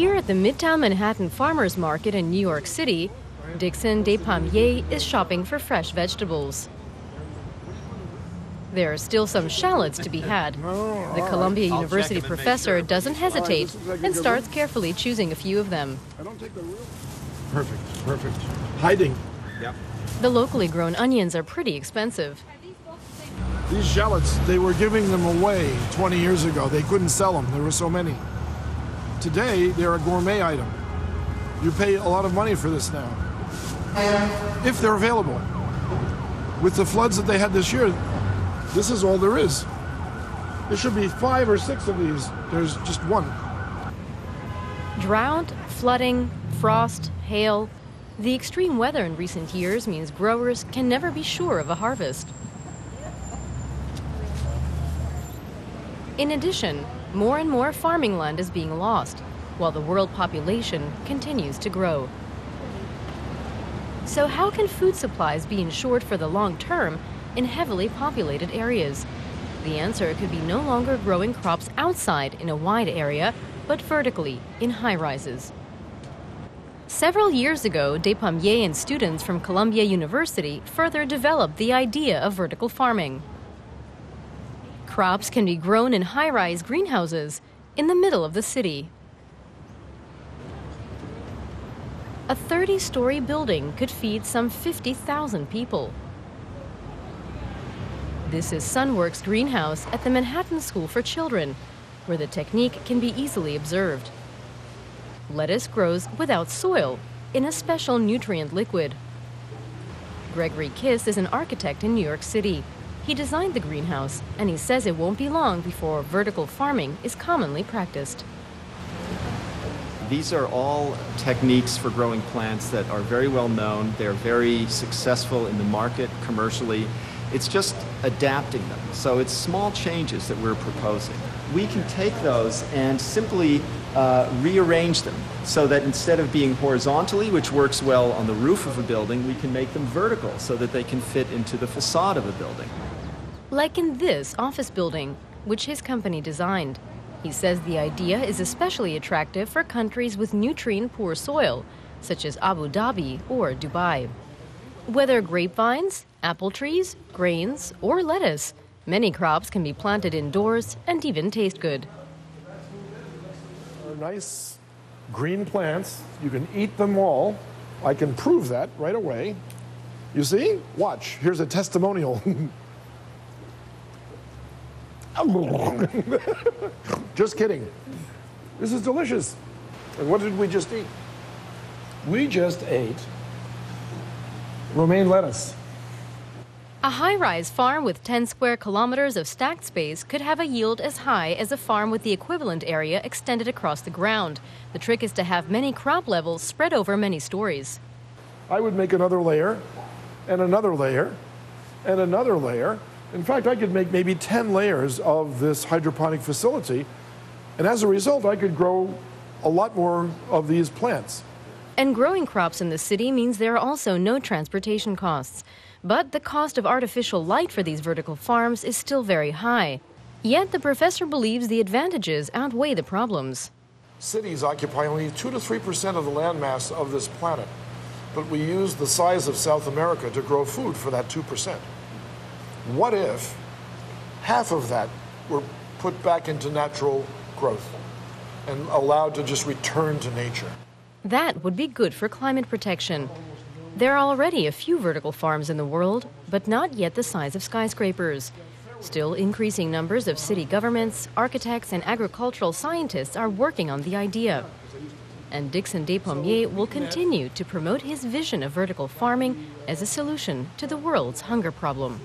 the Midtown Manhattan Farmers Market in New York City, Dickson Despommier is shopping for fresh vegetables. There are still some shallots to be had. The Columbia University professor doesn't hesitate and starts carefully choosing a few of them. Perfect, perfect. Hiding. The locally grown onions are pretty expensive. These shallots, they were giving them away 20 years ago. They couldn't sell them, there were so many. Today, they're a gourmet item. You pay a lot of money for this now. If they're available. With the floods that they had this year, this is all there is. There should be five or six of these. There's just one. Drought, flooding, frost, hail. The extreme weather in recent years means growers can never be sure of a harvest. In addition, more and more farming land is being lost, while the world population continues to grow. So, how can food supplies be ensured for the long term in heavily populated areas? The answer could be no longer growing crops outside in a wide area, but vertically in high rises. Several years ago, Despommier and students from Columbia University further developed the idea of vertical farming. Crops can be grown in high rise greenhouses in the middle of the city. A 30 story building could feed some 50,000 people. This is Sunworks Greenhouse at the Manhattan School for Children, where the technique can be easily observed. Lettuce grows without soil in a special nutrient liquid. Gregory Kiss is an architect in New York City. He designed the greenhouse, and he says it won't be long before vertical farming is commonly practiced. These are all techniques for growing plants that are very well known. They're very successful in the market commercially. It's just adapting them. So it's small changes that we're proposing. We can take those and simply uh, rearrange them so that instead of being horizontally, which works well on the roof of a building, we can make them vertical so that they can fit into the facade of a building. Like in this office building, which his company designed. He says the idea is especially attractive for countries with nutrient poor soil, such as Abu Dhabi or Dubai. Whether grapevines, apple trees, grains, or lettuce, many crops can be planted indoors and even taste good. Nice green plants. You can eat them all. I can prove that right away. You see? Watch. Here's a testimonial. just kidding. This is delicious. And what did we just eat? We just ate romaine lettuce. A high rise farm with 10 square kilometers of stacked space could have a yield as high as a farm with the equivalent area extended across the ground. The trick is to have many crop levels spread over many stories. I would make another layer, and another layer, and another layer. In fact, I could make maybe 10 layers of this hydroponic facility, and as a result, I could grow a lot more of these plants. And growing crops in the city means there are also no transportation costs. But the cost of artificial light for these vertical farms is still very high. Yet the professor believes the advantages outweigh the problems. Cities occupy only 2 to 3% of the landmass of this planet, but we use the size of South America to grow food for that 2%. What if half of that were put back into natural growth and allowed to just return to nature? That would be good for climate protection. There are already a few vertical farms in the world, but not yet the size of skyscrapers. Still, increasing numbers of city governments, architects, and agricultural scientists are working on the idea. And Dickson Despommier will continue to promote his vision of vertical farming as a solution to the world's hunger problem.